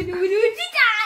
うじいちゃん